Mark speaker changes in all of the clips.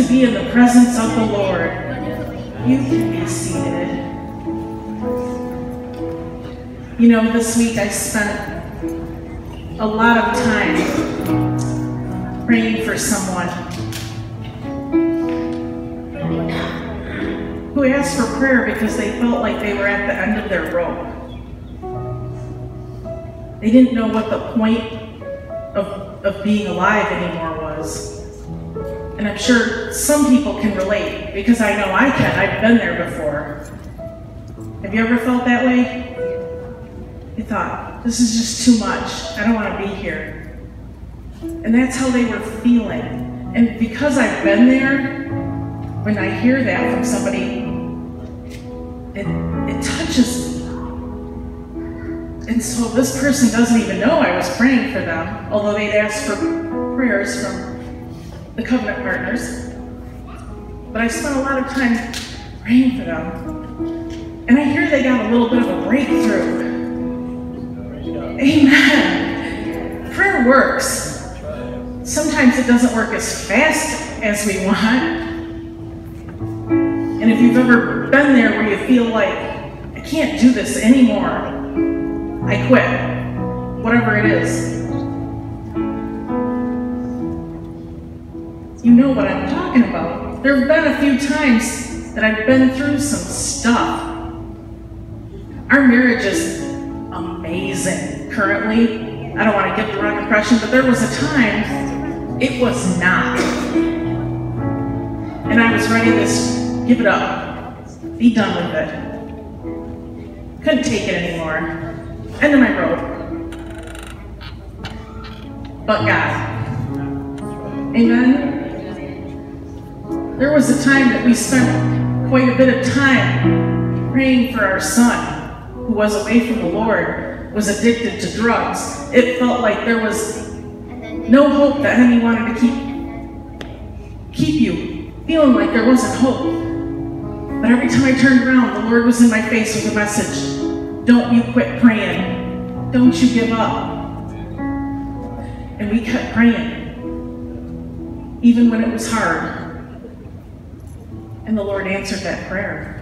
Speaker 1: to
Speaker 2: be in the presence of the Lord. You can be seated. You know, this week I spent a lot of time praying for someone who asked for prayer because they felt like they were at the end of their rope. They didn't know what the point of, of being alive anymore was. And I'm sure some people can relate because I know I can. I've been there before. Have you ever felt that way? You thought, this is just too much. I don't want to be here. And that's how they were feeling. And because I've been there, when I hear that from somebody, it, it touches me. And so this person doesn't even know I was praying for them, although they'd asked for prayers from the covenant partners. But I spent a lot of time praying for them. And I hear they got a little bit of a breakthrough. Amen. Prayer works. Sometimes it doesn't work as fast as we want. And if you've ever been there where you feel like, I can't do this anymore, I quit, whatever it is. You know what I'm talking about. There have been a few times that I've been through some stuff. Our marriage is amazing currently. I don't want to give the wrong impression, but there was a time it was not. And I was ready to give it up, be done with it. Couldn't take it anymore. End of my rope. But God. Amen. There was a time that we spent quite a bit of time praying for our son who was away from the Lord, was addicted to drugs. It felt like there was no hope that Henny wanted to keep keep you feeling like there wasn't hope. But every time I turned around, the Lord was in my face with a message. Don't you quit praying. Don't you give up. And we kept praying, even when it was hard. And the Lord answered that prayer.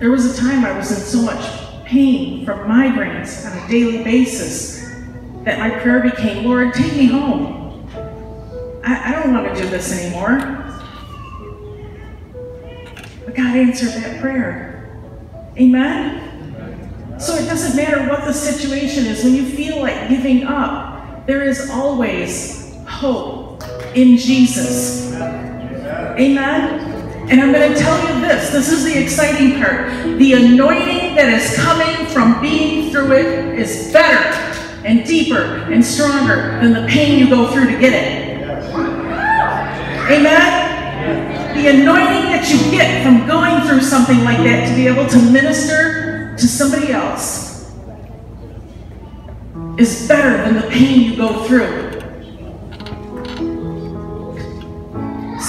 Speaker 2: There was a time I was in so much pain from migraines on a daily basis that my prayer became, Lord, take me home. I, I don't want to do this anymore. But God answered that prayer. Amen? So it doesn't matter what the situation is, when you feel like giving up, there is always hope in Jesus. Amen? And I'm going to tell you this this is the exciting part. The anointing that is coming from being through it is better and deeper and stronger than the pain you go through to get it. Amen? The anointing that you get from going through something like that to be able to minister to somebody else is better than the pain you go through.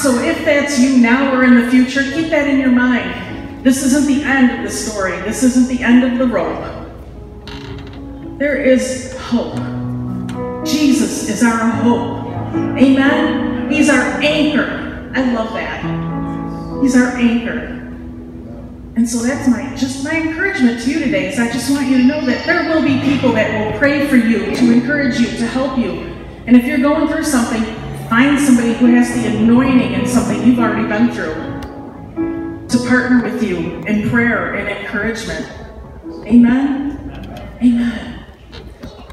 Speaker 2: So if that's you now or in the future, keep that in your mind. This isn't the end of the story. This isn't the end of the rope. There is hope. Jesus is our hope. Amen? He's our anchor. I love that. He's our anchor. And so that's my just my encouragement to you today is I just want you to know that there will be people that will pray for you, to encourage you, to help you. And if you're going through something, find somebody who has the anointing in something you've already been through to partner with you in prayer and encouragement. Amen? Amen.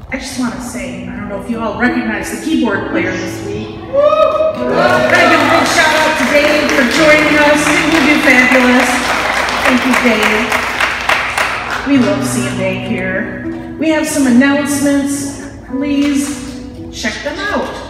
Speaker 2: I just want to say, I don't know if you all recognize the keyboard player this week. Gotta give a big shout out to Dave for joining us. You do fabulous. Thank you, Dave. We love seeing Dave here. We have some announcements. Please check them out.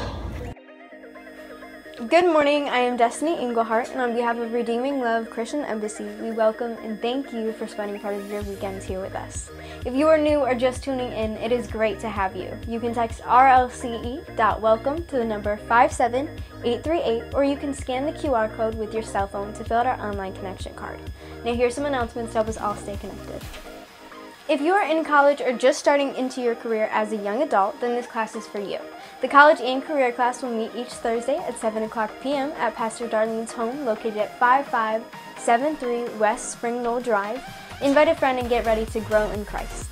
Speaker 3: Good morning, I am Destiny Englehart, and on behalf of Redeeming Love Christian Embassy, we welcome and thank you for spending part of your weekends here with us. If you are new or just tuning in, it is great to have you. You can text RLCE.welcome to the number 57838, or you can scan the QR code with your cell phone to fill out our online connection card. Now, here's some announcements to help us all stay connected. If you are in college or just starting into your career as a young adult, then this class is for you. The college and career class will meet each Thursday at 7 o'clock p.m. at Pastor Darlene's home located at 5573 West Spring Knoll Drive. Invite a friend and get ready to grow in Christ.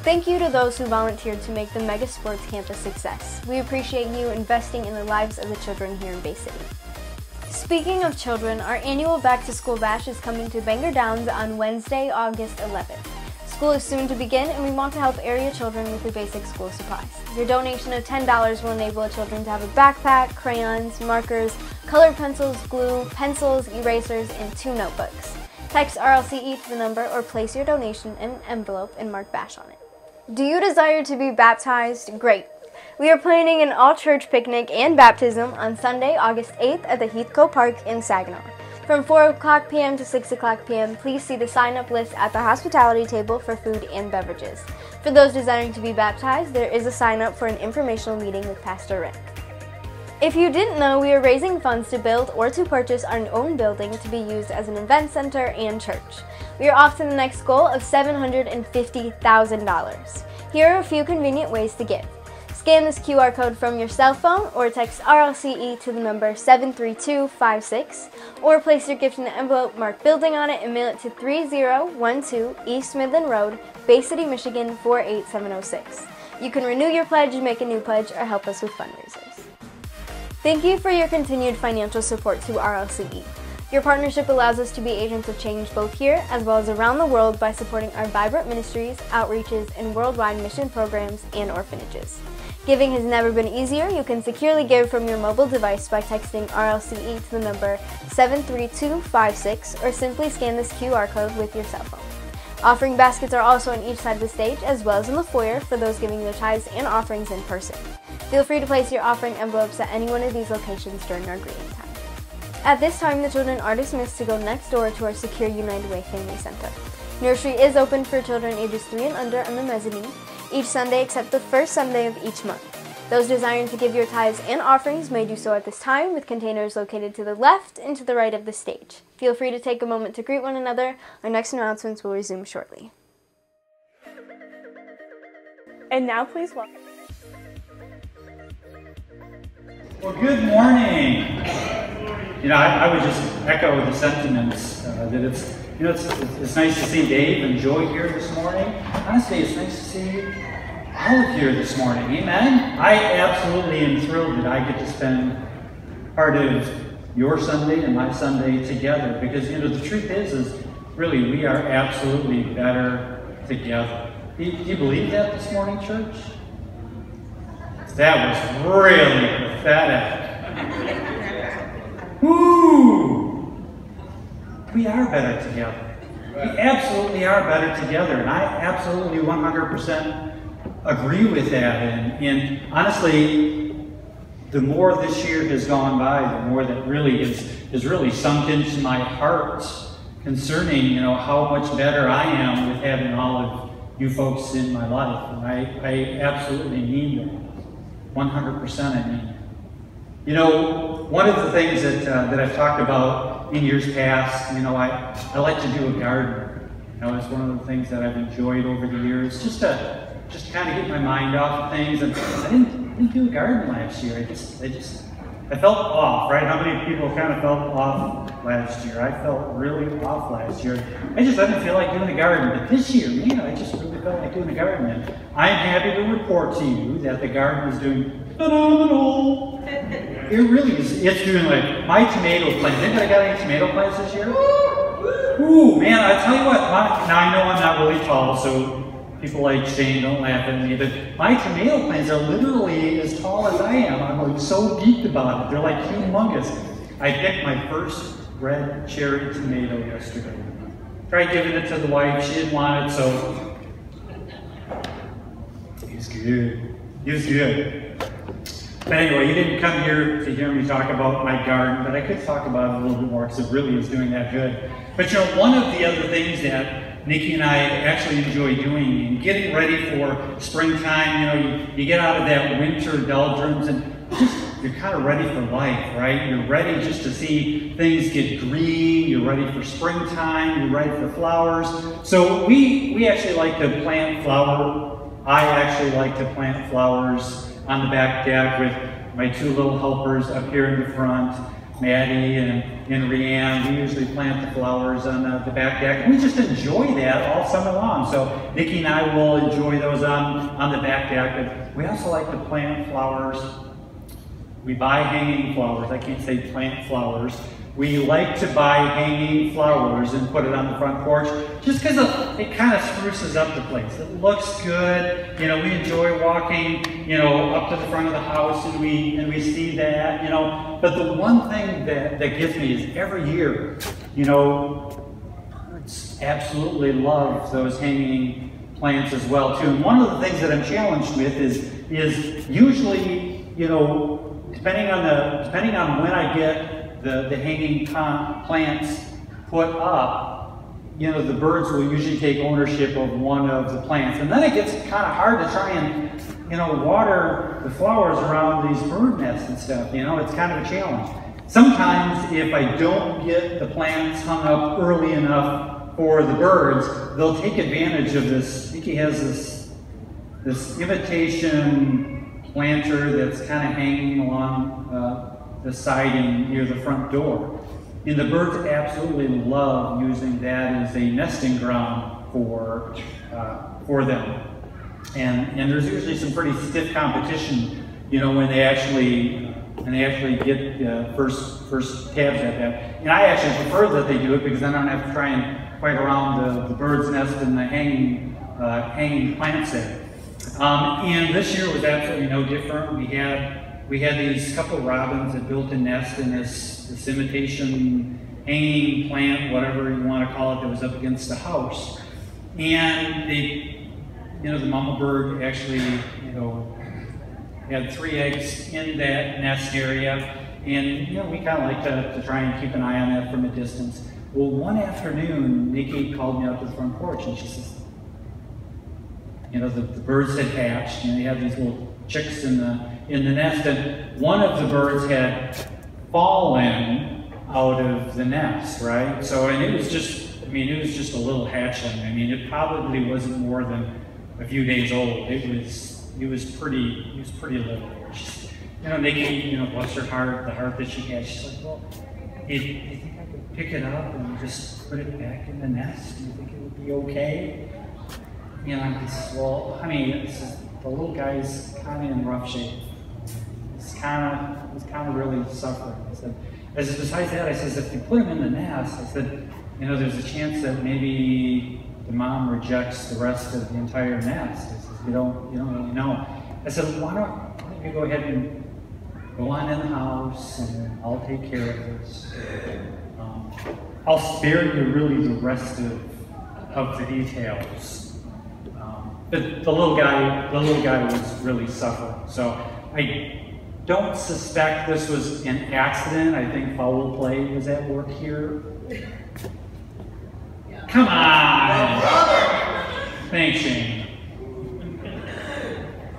Speaker 3: Thank you to those who volunteered to make the Mega Sports Campus a success. We appreciate you investing in the lives of the children here in Bay City. Speaking of children, our annual Back to School Bash is coming to Bangor Downs on Wednesday, August 11th. School is soon to begin, and we want to help area children with their basic school supplies. Your donation of $10 will enable children to have a backpack, crayons, markers, colored pencils, glue, pencils, erasers, and two notebooks. Text RLCE to the number or place your donation in an envelope and mark BASH on it. Do you desire to be baptized? Great! We are planning an all church picnic and baptism on Sunday, August 8th at the Heathcote Park in Saginaw. From 4 o'clock p.m. to 6 o'clock p.m., please see the sign up list at the hospitality table for food and beverages. For those desiring to be baptized, there is a sign up for an informational meeting with Pastor Rick. If you didn't know, we are raising funds to build or to purchase our own building to be used as an event center and church. We are off to the next goal of $750,000. Here are a few convenient ways to give. Scan this QR code from your cell phone or text RLCE to the number 73256 or place your gift in an envelope marked building on it and mail it to 3012 East Midland Road, Bay City, Michigan 48706. You can renew your pledge, make a new pledge, or help us with fundraisers. Thank you for your continued financial support to RLCE. Your partnership allows us to be agents of change both here as well as around the world by supporting our vibrant ministries, outreaches, and worldwide mission programs and orphanages. Giving has never been easier. You can securely give from your mobile device by texting RLCE to the number 73256 or simply scan this QR code with your cell phone. Offering baskets are also on each side of the stage as well as in the foyer for those giving their tithes and offerings in person. Feel free to place your offering envelopes at any one of these locations during our greeting time. At this time, the children are dismissed to go next door to our secure United Way Family Center. Nursery is open for children ages 3 and under on the mezzanine each Sunday except the first Sunday of each month. Those desiring to give your tithes and offerings may do so at this time with containers located to the left and to the right of the stage. Feel free to take a moment to greet one another. Our next announcements will resume shortly.
Speaker 4: And now please welcome.
Speaker 5: Well, good morning. You know, I, I would just echo the sentiments uh, that it's, you know, it's, it's nice to see Dave and Joy here this morning. Honestly, it's nice to see Olive here this morning. Amen. I absolutely am thrilled that I get to spend part of your Sunday and my Sunday together because, you know, the truth is, is really we are absolutely better together. Do you, do you believe that this morning, church? That was really pathetic. Woo! We are better together. We absolutely are better together, and I absolutely 100% agree with that. And, and honestly, the more this year has gone by, the more that really is, is really sunk into my heart concerning, you know, how much better I am with having all of you folks in my life. And I, I absolutely mean that. 100% I mean. You know, one of the things that, uh, that I've talked about in years past, you know, I, I like to do a garden. You know, it's one of the things that I've enjoyed over the years, just to just kind of get my mind off of things. And I didn't, didn't do a garden last year. I just, I just, I felt off, right? How many people kind of felt off last year? I felt really off last year. I just didn't feel like doing the garden. But this year, man, I just really felt like doing the garden. And I'm happy to report to you that the garden is doing phenomenal. It really is. It's doing like my tomato plants. Anybody got any tomato plants this year? Ooh, man, I tell you what. My, now I know I'm not really tall, so people like Shane don't laugh at me. But my tomato plants are literally as tall as I am. I'm like so geeked about it. They're like humongous. I picked my first red cherry tomato yesterday. Tried giving it to the wife. She didn't want it, so he's good. He's good. But anyway, you didn't come here to hear me talk about my garden, but I could talk about it a little bit more because it really is doing that good. But you know, one of the other things that Nikki and I actually enjoy doing and getting ready for springtime, you know, you, you get out of that winter doldrums and you're kind of ready for life, right? You're ready just to see things get green, you're ready for springtime, you're ready for flowers. So we we actually like to plant flower. I actually like to plant flowers on the back deck with my two little helpers up here in the front, Maddie and, and Rianne. We usually plant the flowers on the, the back deck. We just enjoy that all summer long. So Nikki and I will enjoy those on, on the back deck. But we also like to plant flowers. We buy hanging flowers. I can't say plant flowers. We like to buy hanging flowers and put it on the front porch just because it kind of spruces up the place. It looks good. You know, we enjoy walking, you know, up to the front of the house and we and we see that, you know. But the one thing that, that gets me is every year, you know, birds absolutely love those hanging plants as well too. And one of the things that I'm challenged with is is usually, you know, depending on the depending on when I get the, the hanging plants put up, you know, the birds will usually take ownership of one of the plants. And then it gets kind of hard to try and, you know, water the flowers around these bird nests and stuff. You know, it's kind of a challenge. Sometimes if I don't get the plants hung up early enough for the birds, they'll take advantage of this. Nikki has this, this imitation planter that's kind of hanging along uh, the siding near the front door. And the birds absolutely love using that as a nesting ground for, uh, for them. And, and there's usually some pretty stiff competition, you know, when they actually when they actually get uh, first first tabs at that. And I actually prefer that they do it because then I don't have to try and fight around the, the bird's nest and the hanging uh, hanging plants there. Um, and this year was absolutely no different. We had we had these couple robins that built a nest in this, this imitation hanging plant, whatever you want to call it, that was up against the house. And they, you know, the mama bird actually, you know, had three eggs in that nest area. And, you know, we kind of like to, to try and keep an eye on that from a distance. Well, one afternoon, Nikki called me out to the front porch and she says, you know, the, the birds had hatched and they had these little chicks in the, in the nest and one of the birds had fallen out of the nest, right? So, and it was just, I mean, it was just a little hatchling. I mean, it probably wasn't more than a few days old. It was, it was pretty, it was pretty little. She's, you know, Nikki, you know, bless her heart, the heart that she had, she's like, well, do you, think I could pick it up and just put it back in the nest? Do you think it would be okay? You know, he says, well, honey, says, the little guy's kind of in rough shape. Kind of, he's kind of really suffering. I said, said, besides that, I says, if you put him in the nest, I said, you know, there's a chance that maybe the mom rejects the rest of the entire nest. I says, you don't, you don't really know. I said, why don't, why don't you go ahead and go on in the house and I'll take care of this. Um, I'll spare you really the rest of, of the details. Um, but the little guy, the little guy was really suffering. So I don't suspect this was an accident. I think foul play was at work here. Come on! Oh, Thanks, Shane.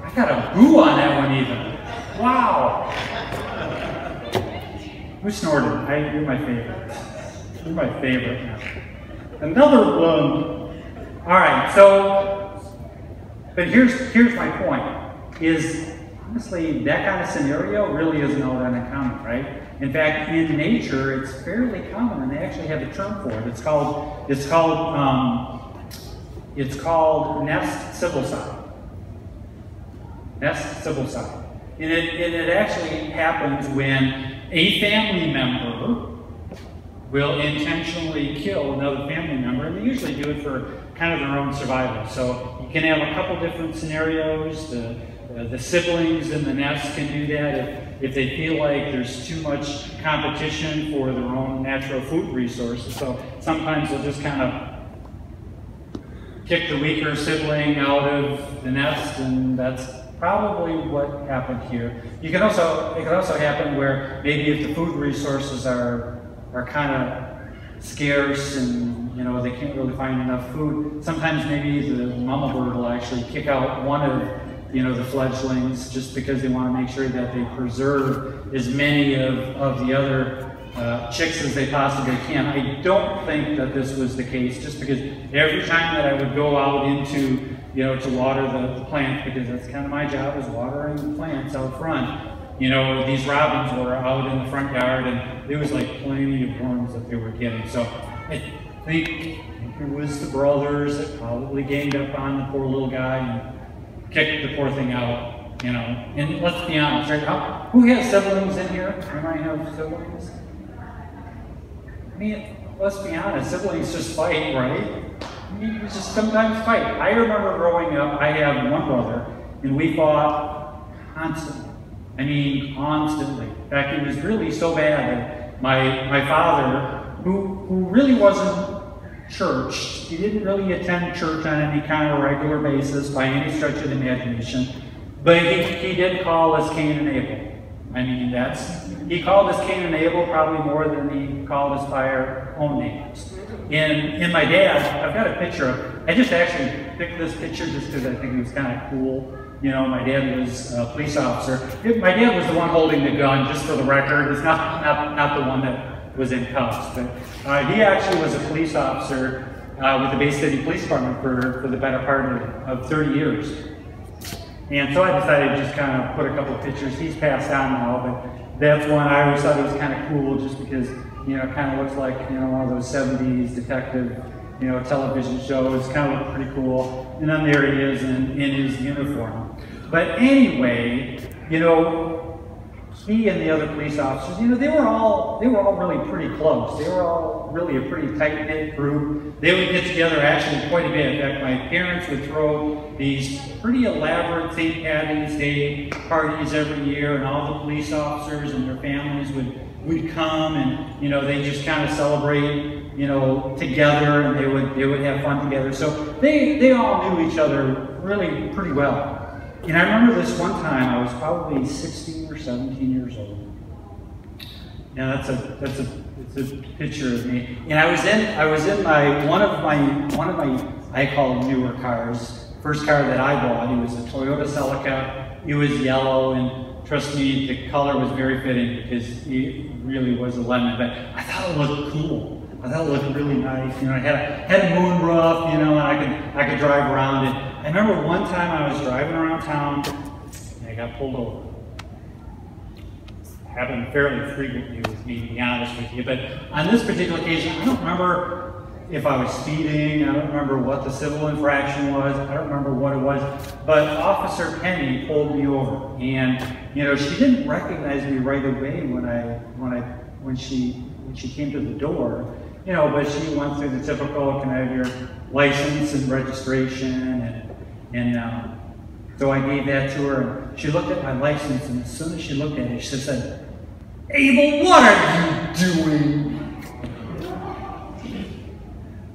Speaker 5: I got a boo on that one even. Wow! Who snorted? I, you're my favorite. You're my favorite now. Another one. All right, so, but here's here's my point: is honestly that kind of scenario really isn't all that uncommon, right? In fact, in nature, it's fairly common, and they actually have a term for it. It's called it's called um, it's called nest siblicide. Nest siblicide. And it, and it actually happens when a family member will intentionally kill another family member, and they usually do it for kind of their own survival. So you can have a couple different scenarios. The siblings in the nest can do that if, if they feel like there's too much competition for their own natural food resources. So sometimes they'll just kind of kick the weaker sibling out of the nest, and that's probably what happened here. You can also it can also happen where maybe if the food resources are are kind of scarce and you know they can't really find enough food, sometimes maybe the mama bird will actually kick out one of you know the fledglings just because they want to make sure that they preserve as many of, of the other uh, chicks as they possibly can. I don't think that this was the case just because every time that I would go out into you know, to water the, the plants because that's kind of my job is watering the plants out front. You know, these robins were out in the front yard and there was like plenty of worms that they were getting. So I think it was the brothers that probably ganged up on the poor little guy and kicked the poor thing out, you know. And let's be honest, right? How, who has siblings in here? Anybody have siblings? I mean, let's be honest, siblings just fight, right? I you just sometimes fight. I remember growing up, I have one brother, and we fought constantly. I mean, constantly. In fact, it was really so bad that my, my father, who, who really wasn't church, he didn't really attend church on any kind of regular basis by any stretch of the imagination, but he, he did call us Cain and Abel. I mean, that's, he called us Cain and Abel probably more than he called us by our own names. And, and my dad, I've got a picture of, I just actually picked this picture just because I think it was kind of cool. You know, my dad was a police officer. My dad was the one holding the gun, just for the record. It's not, not, not the one that was in cuffs. But uh, he actually was a police officer uh, with the Bay City Police Department for, for the better part of, of 30 years. And so I decided to just kind of put a couple of pictures. He's passed on now, but that's one I always thought it was kind of cool just because you know, it kind of looks like, you know, one of those 70s detective, you know, television shows. Kind of looked pretty cool. And then there he is in, in his uniform. But anyway, you know, he and the other police officers, you know, they were all they were all really pretty close. They were all really a pretty tight knit group. They would get together actually quite a bit. In fact, my parents would throw these pretty elaborate St. Patty's Day parties every year, and all the police officers and their families would would come, and you know, they just kind of celebrate, you know, together, and they would they would have fun together. So they they all knew each other really pretty well. And I remember this one time, I was probably 16 or 17 years old. Yeah, that's a that's a it's a picture of me. And I was in I was in my one of my one of my I call newer cars. First car that I bought, it was a Toyota Celica. It was yellow, and trust me, the color was very fitting because it really was a lemon. But I thought it looked cool. I thought it looked really nice. You know, I had a had a moon roof. You know, and I could I could drive around it. I remember one time I was driving around town and I got pulled over. Happened fairly frequently with me, to be honest with you. But on this particular occasion, I don't remember if I was speeding. I don't remember what the civil infraction was. I don't remember what it was. But Officer Penny pulled me over, and you know she didn't recognize me right away when I when I when she when she came to the door. You know, but she went through the typical, can I have your license and registration and and um, so I gave that to her. She looked at my license, and as soon as she looked at it, she said, Abel, what are you doing?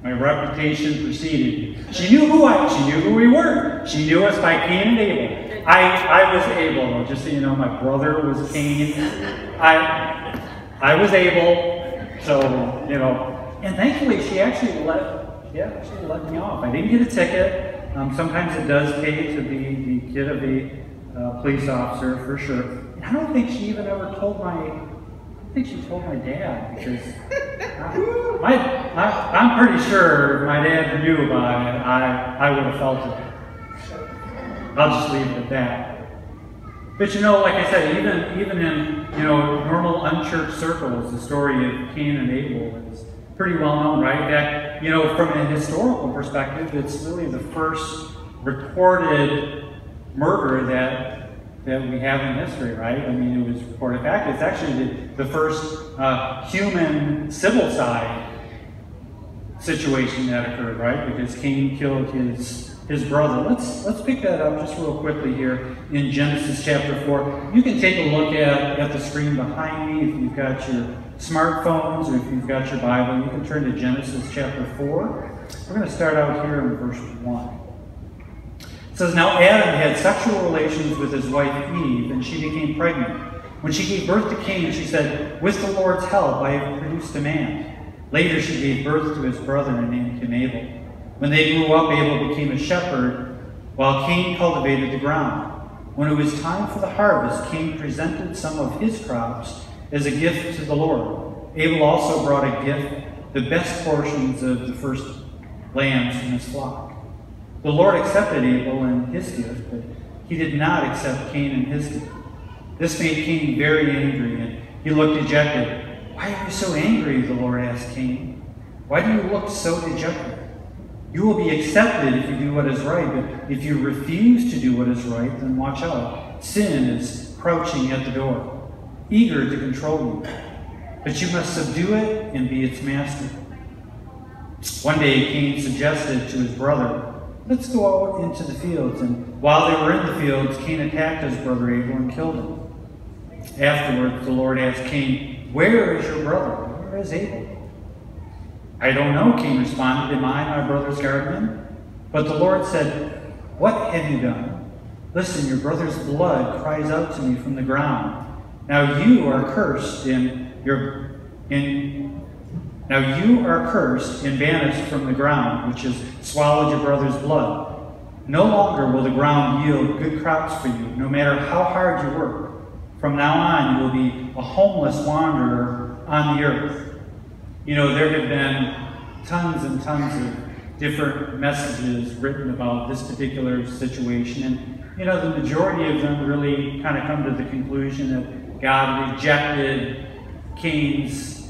Speaker 5: My reputation preceded. She knew who I she knew who we were. She knew us by Cain and Abel. I, I was Abel, just so you know, my brother was Cain. I I was Abel, so you know, and thankfully she actually let yeah, she let me off. I didn't get a ticket. Um, sometimes it does pay to be the kid of a uh, police officer for sure. I don't think she even ever told my. I think she told my dad because I, my, I, I'm pretty sure my dad knew about it, I, I would have felt it. I'll just leave it at that. But you know, like I said, even even in you know normal unchurched circles, the story of Cain and Abel is pretty well known, right? That, you know, from a historical perspective, it's really the first recorded murder that that we have in history, right? I mean, it was recorded back. It's actually the, the first uh, human siblicide situation that occurred, right? Because Cain killed his his brother. Let's let's pick that up just real quickly here in Genesis chapter four. You can take a look at, at the screen behind me if you've got your smartphones or if you've got your Bible. You can turn to Genesis chapter four. We're going to start out here in verse one. It says, Now Adam had sexual relations with his wife Eve, and she became pregnant. When she gave birth to Cain, she said, With the Lord's help, I have produced a man. Later, she gave birth to his brother and named him Abel. When they grew up, Abel became a shepherd, while Cain cultivated the ground. When it was time for the harvest, Cain presented some of his crops as a gift to the Lord. Abel also brought a gift, the best portions of the first lambs from his flock. The Lord accepted Abel and his gift, but he did not accept Cain and his gift. This made Cain very angry, and he looked dejected. Why are you so angry? The Lord asked Cain. Why do you look so dejected? You will be accepted if you do what is right, but if you refuse to do what is right, then watch out. Sin is crouching at the door, eager to control you. But you must subdue it and be its master. One day Cain suggested to his brother, Let's go out into the fields. And while they were in the fields, Cain attacked his brother Abel and killed him. Afterwards, the Lord asked Cain, Where is your brother? Where is Abel? I don't know, Cain responded. Am I my brother's guardian? But the Lord said, What have you done? Listen, your brother's blood cries out to me from the ground. Now you are cursed in your in now you are cursed and banished from the ground, which has swallowed your brother's blood. No longer will the ground yield good crops for you, no matter how hard you work. From now on, you will be a homeless wanderer on the earth. You know, there have been tons and tons of different messages written about this particular situation. And, you know, the majority of them really kind of come to the conclusion that God rejected Cain's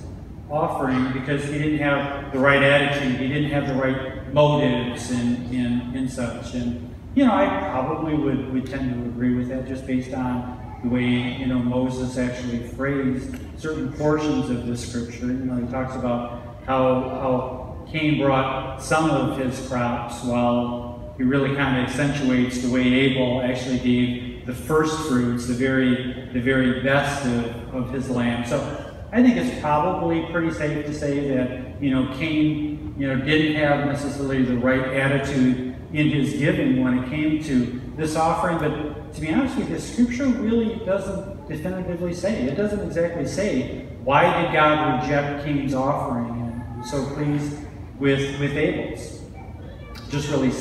Speaker 5: offering because he didn't have the right attitude, he didn't have the right motives and, and, and such. And, you know, I probably would, would tend to agree with that just based on the way you know Moses actually phrased certain portions of the scripture. You know, he talks about how how Cain brought some of his crops, while he really kind of accentuates the way Abel actually gave the first fruits, the very the very best of, of his land. So I think it's probably pretty safe to say that you know Cain you know didn't have necessarily the right attitude in his giving when it came to this offering, but to be honest with you, the Scripture really doesn't definitively say. It doesn't exactly say why did God reject Cain's offering and so pleased with with Abel's. Just really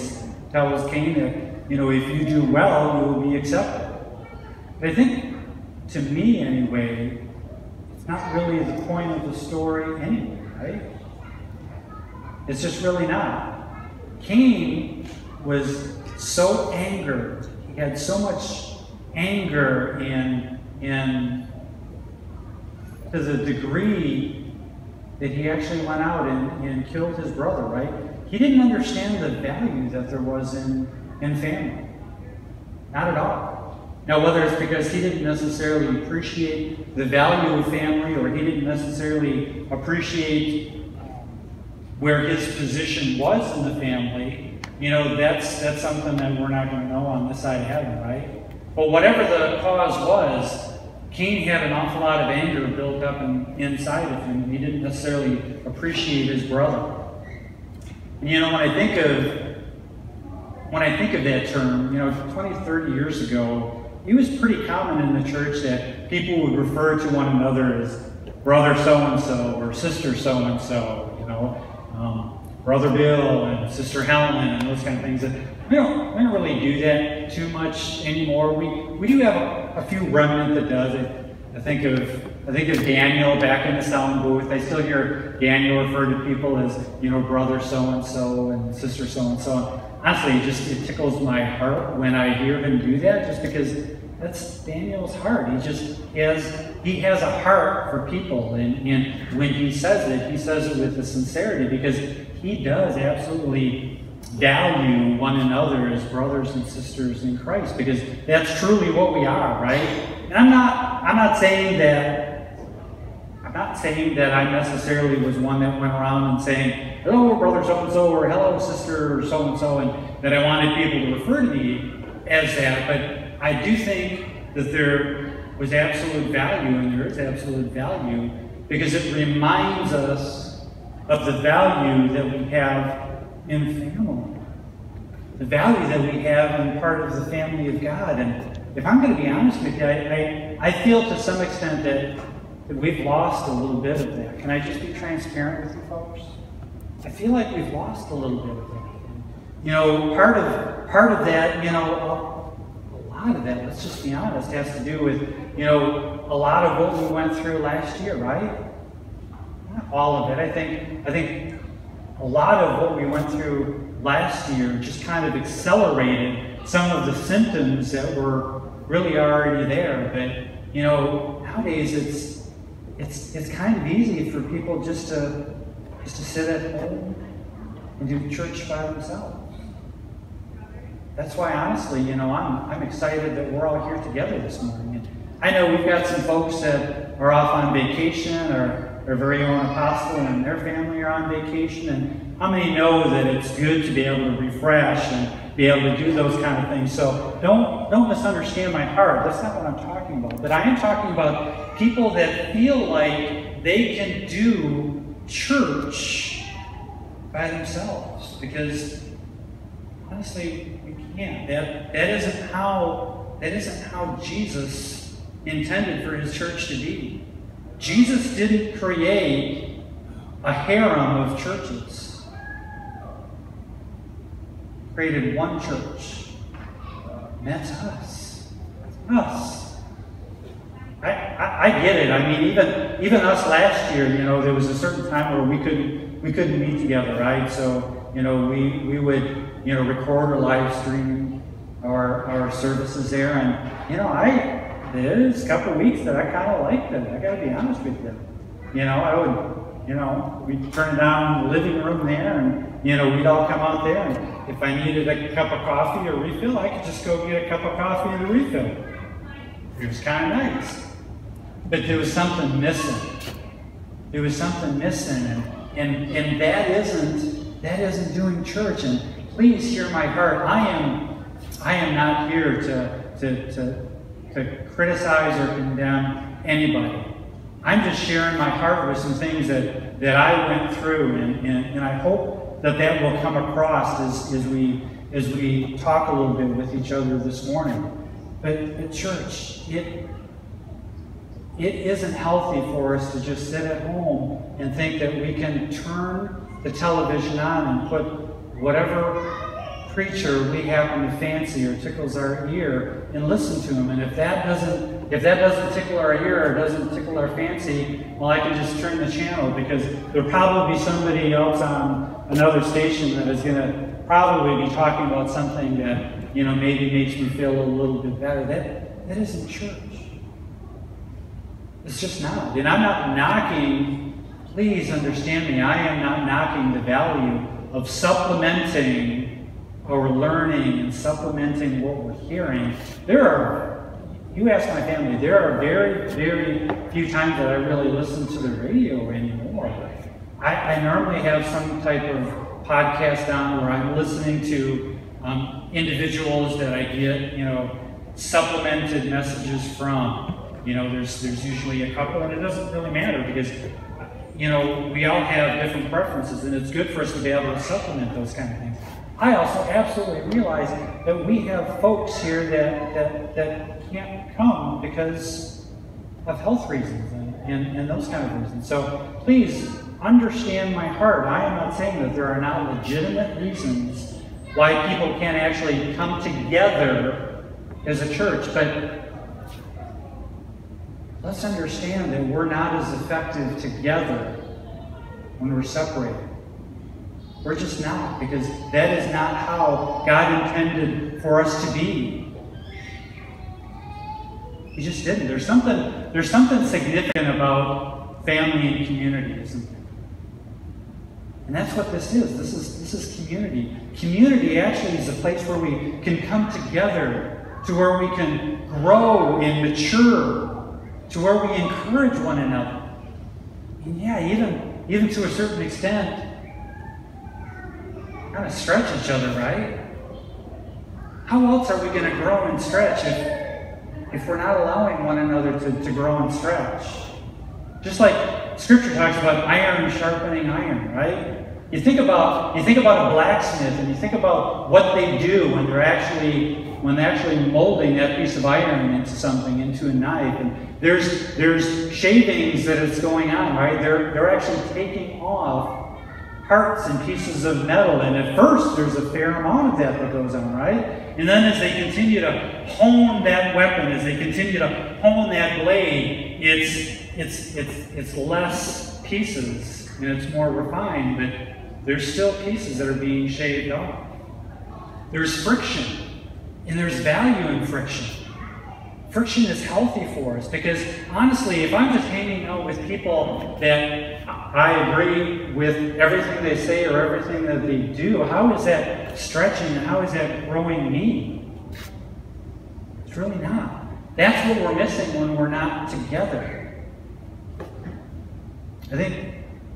Speaker 5: tells Cain that you know if you do well, you will be accepted. But I think, to me anyway, it's not really the point of the story anyway, right? It's just really not. Cain was so angered he had so much anger in, in to the degree that he actually went out and, and killed his brother, right? He didn't understand the value that there was in, in family. Not at all. Now, whether it's because he didn't necessarily appreciate the value of family or he didn't necessarily appreciate uh, where his position was in the family, you know, that's that's something that we're not going to know on this side of heaven, right? But whatever the cause was, Cain had an awful lot of anger built up in, inside of him. He didn't necessarily appreciate his brother. And you know, when I think of when I think of that term, you know, 20, 30 years ago, it was pretty common in the church that people would refer to one another as brother so and so or sister so and so. You know, um, Brother Bill and Sister Helen and those kind of things. And we don't, we don't really do that too much anymore. We, we do have a, a few remnant that does it. I think of I think of Daniel back in the sound booth. I still hear Daniel refer to people as you know brother so and so and sister so and so. Honestly, it just it tickles my heart when I hear him do that, just because that's Daniel's heart. He just has he has a heart for people, and, and when he says it, he says it with a sincerity because he does absolutely value one another as brothers and sisters in Christ because that's truly what we are, right? And I'm not I'm not saying that I'm not saying that I necessarily was one that went around and saying, hello, brother so and so, or hello, sister so and so, and that I wanted people to refer to me as that. But I do think that there was absolute value, and there is absolute value, because it reminds us of the value that we have in family, the value that we have in part of the family of God. And if I'm going to be honest with you, I, I, I feel to some extent that, that we've lost a little bit of that. Can I just be transparent with you folks? I feel like we've lost a little bit of that. You know, part of part of that, you know, a lot of that, let's just be honest, has to do with, you know, a lot of what we went through last year, right? Not all of it. I think, I think a lot of what we went through last year just kind of accelerated some of the symptoms that were really already there. But you know, nowadays it's it's it's kind of easy for people just to just to sit at home and do church by themselves. That's why honestly, you know, I'm I'm excited that we're all here together this morning. And I know we've got some folks that are off on vacation or their very own apostle and their family are on vacation. And how many know that it's good to be able to refresh and be able to do those kind of things? So don't, don't misunderstand my heart. That's not what I'm talking about. But I am talking about people that feel like they can do church by themselves because honestly we can't that that isn't how that isn't how jesus intended for his church to be Jesus didn't create a harem of churches. Created one church. Uh, and that's us. Us. I, I, I, get it. I mean, even even us last year, you know, there was a certain time where we couldn't we couldn't meet together, right? So, you know, we we would, you know, record or live stream our our services there. And, you know, I there's a couple weeks that I kind of liked it. I got to be honest with you. You know, I would, you know, we'd turn down the living room there, and you know, we'd all come out there, and if I needed a cup of coffee or refill, I could just go get a cup of coffee and a refill. It was kind of nice. But there was something missing. There was something missing, and, and, and that isn't that isn't doing church. And please hear my heart. I am I am not here to, to, to, to criticize or condemn anybody. I'm just sharing my heart with some things that, that I went through, and, and, and I hope that that will come across as, as, we, as we talk a little bit with each other this morning. But at church, it, it isn't healthy for us to just sit at home and think that we can turn the television on and put whatever preacher we happen to fancy or tickles our ear and listen to him. And if that doesn't if that doesn't tickle our ear or doesn't tickle our fancy, well, I can just turn the channel because there'll probably be somebody else on another station that is going to probably be talking about something that you know maybe makes me feel a little bit better. That that isn't church. It's just not. And I'm not knocking. Please understand me. I am not knocking the value of supplementing or learning and supplementing what we're hearing. There are, you ask my family, there are very, very few times that I really listen to the radio anymore. I, I normally have some type of podcast on where I'm listening to um, individuals that I get, you know, supplemented messages from. You know, there's there's usually a couple, and it doesn't really matter because you know, we all have different preferences, and it's good for us to be able to supplement those kind of things. I also absolutely realize that we have folks here that, that, that can't come because of health reasons and, and, and those kind of reasons. So please understand my heart. I am not saying that there are not legitimate reasons why people can't actually come together as a church, but let's understand that we're not as effective together when we're separated. We're just not, because that is not how God intended for us to be. He just didn't. There's something, there's something significant about family and community, isn't there? And that's what this is. This is this is community. Community actually is a place where we can come together, to where we can grow and mature, to where we encourage one another. And yeah, even even to a certain extent, kind of stretch each other, right? How else are we going to grow and stretch if, if we're not allowing one another to, to grow and stretch? Just like Scripture talks about iron sharpening iron, right? You think about you think about a blacksmith and you think about what they do when they're actually when they're actually molding that piece of iron into something, into a knife. And there's there's shavings that is going on, right? They're they're actually taking off parts and pieces of metal. And at first, there's a fair amount of that that goes on, right? And then as they continue to hone that weapon, as they continue to hone that blade, it's it's it's it's less pieces and it's more refined, but there's still pieces that are being shaved off. There's friction, and there's value in friction. Friction is healthy for us because honestly, if I'm just hanging out with people that I agree with everything they say or everything that they do, how is that stretching and how is that growing me? It's really not. That's what we're missing when we're not together. I think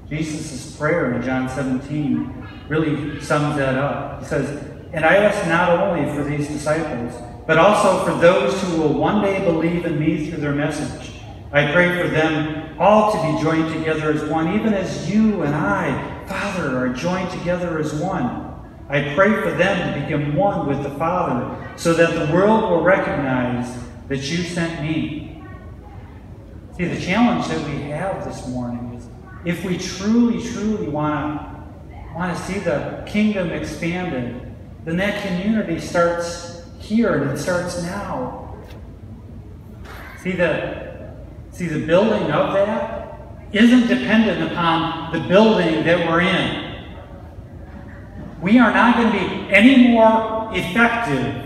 Speaker 5: Jesus' prayer in John 17 really sums that up. He says, And I ask not only for these disciples, but also for those who will one day believe in me through their message. I pray for them all to be joined together as one, even as you and I, Father, are joined together as one. I pray for them to become one with the Father, so that the world will recognize that you sent me. See, the challenge that we have this morning is if we truly, truly want to, want to see the kingdom expanded, then that community starts here and it starts now. See the see the building of that isn't dependent upon the building that we're in. We are not going to be any more effective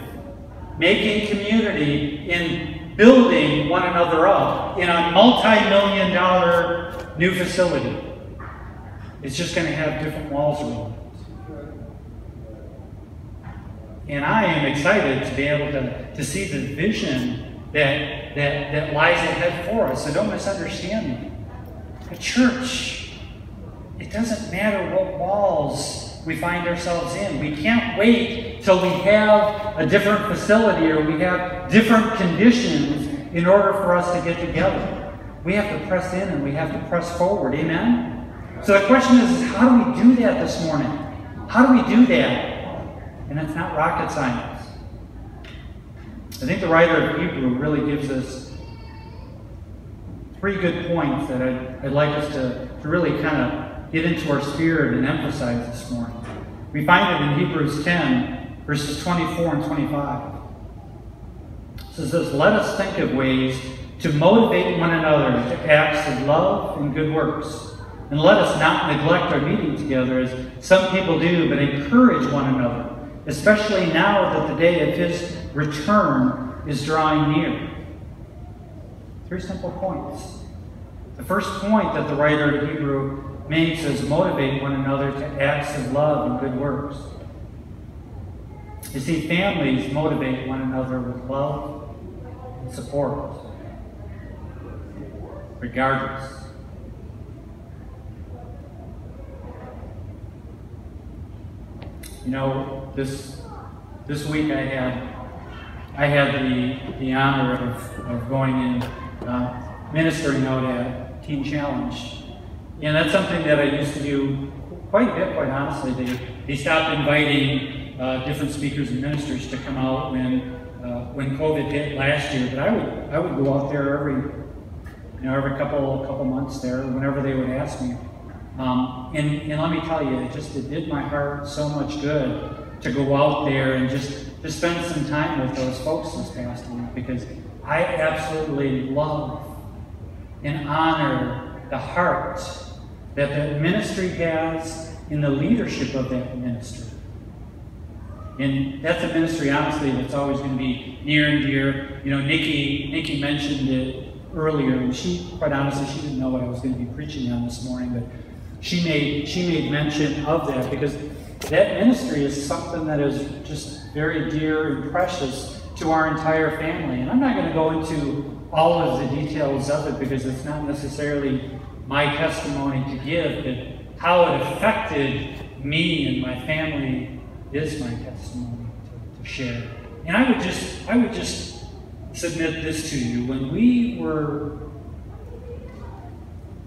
Speaker 5: making community in building one another up in a multi-million dollar new facility. It's just going to have different walls around it. And I am excited to be able to, to see the vision that, that, that lies ahead for us. So don't misunderstand me. The church, it doesn't matter what walls we find ourselves in. We can't wait till we have a different facility or we have different conditions in order for us to get together. We have to press in and we have to press forward. Amen? So the question is, how do we do that this morning? How do we do that? And it's not rocket science. I think the writer of Hebrew really gives us three good points that I'd, I'd like us to, to really kind of get into our spirit and emphasize this morning. We find it in Hebrews 10, verses 24 and 25. It says Let us think of ways to motivate one another to acts of love and good works. And let us not neglect our meeting together as some people do, but encourage one another, especially now that the day of his return is drawing near. Three simple points. The first point that the writer of Hebrew makes is motivate one another to acts of love and good works. You see, families motivate one another with love and support, regardless. You know, this this week I had I had the the honor of, of going in uh, ministering out at Teen Challenge, and that's something that I used to do quite a bit. Quite honestly, they they stopped inviting uh, different speakers and ministers to come out when uh, when COVID hit last year, but I would I would go out there every you know every couple couple months there whenever they would ask me. Um, and, and let me tell you, it just it did my heart so much good to go out there and just to spend some time with those folks this past week because I absolutely love and honor the heart that that ministry has in the leadership of that ministry. And that's a ministry, honestly, that's always going to be near and dear. You know, Nikki, Nikki mentioned it earlier, and she, quite honestly, she didn't know what I was going to be preaching on this morning, but she made she made mention of that because that ministry is something that is just very dear and precious to our entire family. And I'm not going to go into all of the details of it because it's not necessarily my testimony to give, but how it affected me and my family is my testimony to, to share. And I would just I would just submit this to you. When we were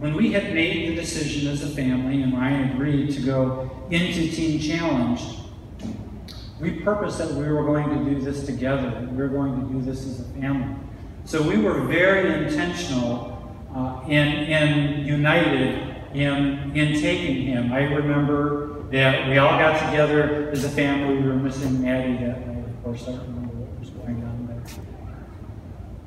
Speaker 5: when we had made the decision as a family and Ryan agreed to go into Teen Challenge, we purposed that we were going to do this together. We were going to do this as a family. So we were very intentional uh, and, and united in, in taking him. I remember that we all got together as a family. We were missing Maddie that night, of course. I remember what was going on there.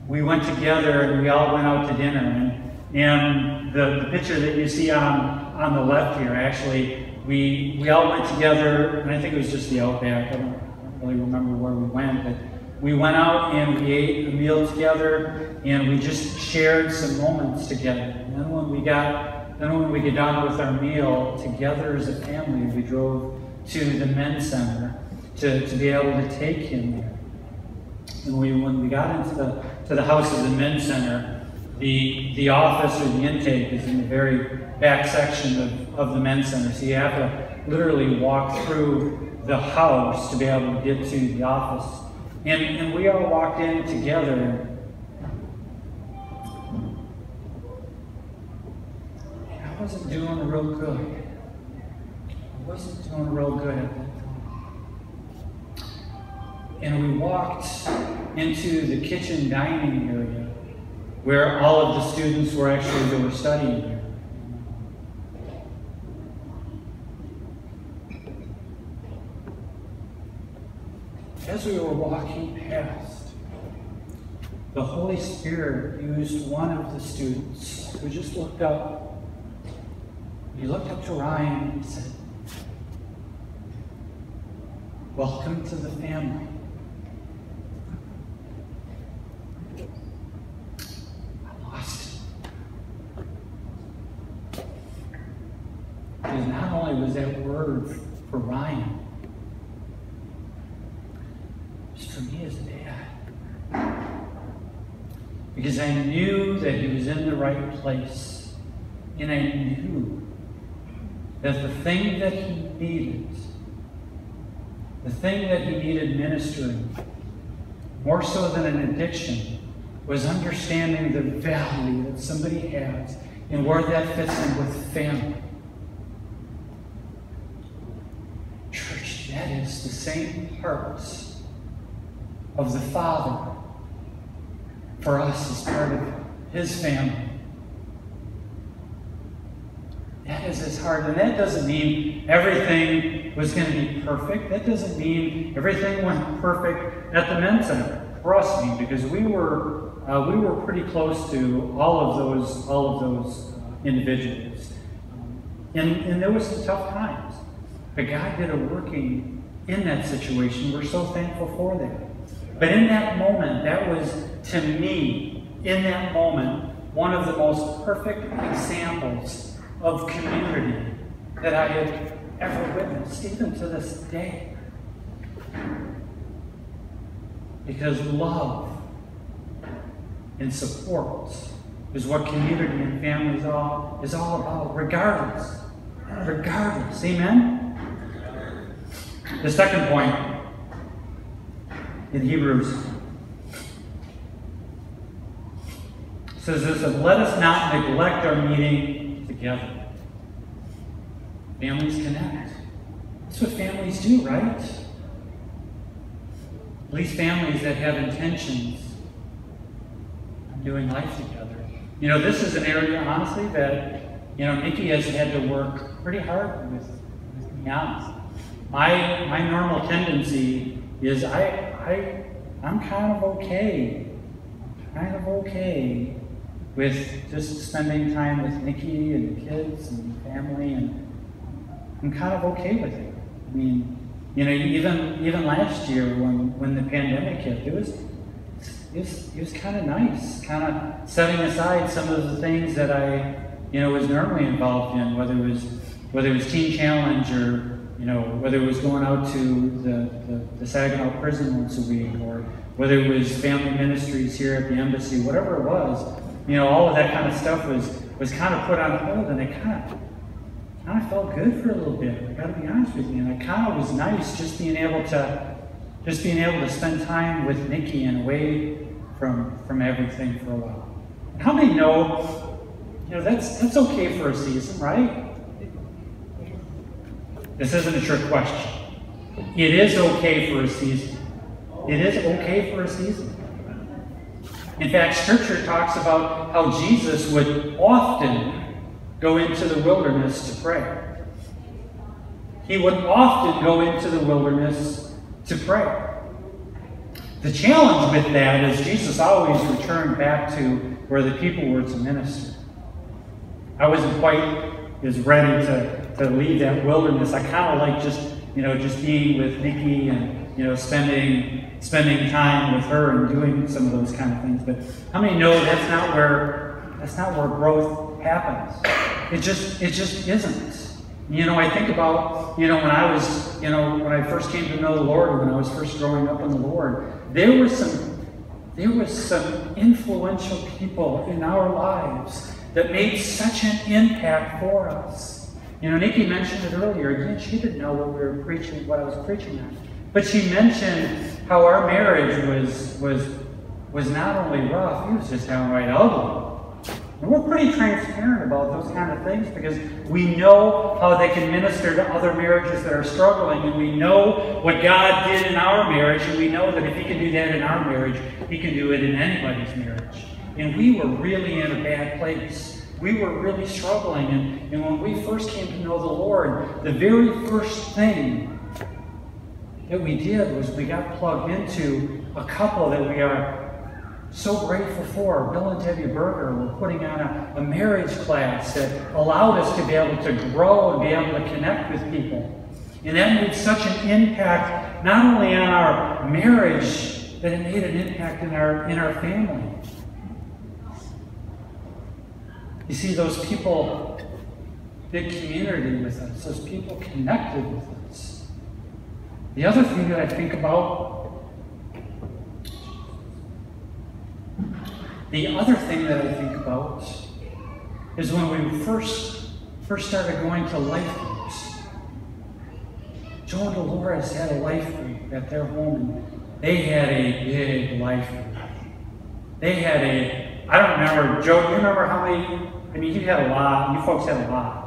Speaker 5: We went together and we all went out to dinner. And and the, the picture that you see on, on the left here, actually, we, we all went together, and I think it was just the Outback. I don't, really remember where we went, but we went out and we ate a meal together, and we just shared some moments together. And then when we got, then when we get done with our meal together as a family, we drove to the men's center to, to be able to take him there. And we, when we got into the, to the house of the men's center, the, the office or the intake is in the very back section of, of the men's center. So you have to literally walk through the house to be able to get to the office. And, and we all walked in together. I wasn't doing real good. I wasn't doing real good at that time. And we walked into the kitchen dining area where all of the students were actually they were studying there. As we were walking past, the Holy Spirit used one of the students who just looked up. He looked up to Ryan and said, Welcome to the family. Because not only was that word for Ryan, it was for me as a dad. because I knew that he was in the right place. And I knew that the thing that he needed, the thing that he needed ministering, more so than an addiction, was understanding the value that somebody has and where that fits in with family. Church, that is the same hearts of the Father for us as part of His family. That is His heart. And that doesn't mean everything was going to be perfect. That doesn't mean everything went perfect at the men's center. Trust me, because we were uh, we were pretty close to all of those all of those uh, individuals, and and there was some tough times. But God did a working in that situation. We're so thankful for that. But in that moment, that was to me, in that moment, one of the most perfect examples of community that I had ever witnessed, even to this day. Because love and support is what community and family is all, is all about, regardless. Regardless. Amen? The second point in Hebrews says this let us not neglect our meeting together. Families connect. That's what families do, right? At least families that have intentions of doing life together. You know, this is an area, honestly, that, you know, Nikki has had to work pretty hard with, with be honest. My, my normal tendency is I, I, I'm kind of okay, kind of okay with just spending time with Nikki and the kids and family, and I'm kind of okay with it. I mean, you know, even even last year when when the pandemic hit, it was it was, it was kind of nice, kind of setting aside some of the things that I you know was normally involved in, whether it was whether it was Teen Challenge or you know whether it was going out to the, the, the Saginaw prison once a week or whether it was family ministries here at the embassy, whatever it was you know, all of that kind of stuff was was kind of put on hold, and it kind of kind of felt good for a little bit. I got to be honest with you, and it kind of was nice just being able to just being able to spend time with Nikki and away from from everything for a while. How many know, you know, that's that's okay for a season, right? This isn't a trick question. It is okay for a season. It is okay for a season. In fact, Scripture talks about how Jesus would often go into the wilderness to pray. He would often go into the wilderness to pray. The challenge with that is Jesus always returned back to where the people were to minister. I wasn't quite as ready to, to leave that wilderness. I kind of like just, you know, just being with Nikki and, you know, spending spending time with her and doing some of those kind of things. But how many know that's not where that's not where growth happens? It just it just isn't. You know, I think about, you know, when I was, you know, when I first came to know the Lord, when I was first growing up in the Lord, there were some there was some influential people in our lives that made such an impact for us. You know, Nikki mentioned it earlier. Again, she didn't know what we were preaching, what I was preaching on. But she mentioned how our marriage was was was not only rough, it was just downright ugly. And we're pretty transparent about those kind of things because we know how they can minister to other marriages that are struggling, and we know what God did in our marriage, and we know that if He can do that in our marriage, He can do it in anybody's marriage. And we were really in a bad place. We were really struggling, and, and when we first came to know the Lord, the very first thing that we did was we got plugged into a couple that we are so grateful for. Bill and Debbie Berger were putting on a, a marriage class that allowed us to be able to grow and be able to connect with people. And that made such an impact not only on our marriage, but it made an impact in our in our family. You see, those people big community with us, those people connected with us. The other thing that I think about The other thing that I think about is when we first first started going to life groups. Joe and Dolores had a life group at their home. And they had a big life group. They had a, I don't remember, Joe, do you remember how many? I mean, you had a lot, you folks had a lot.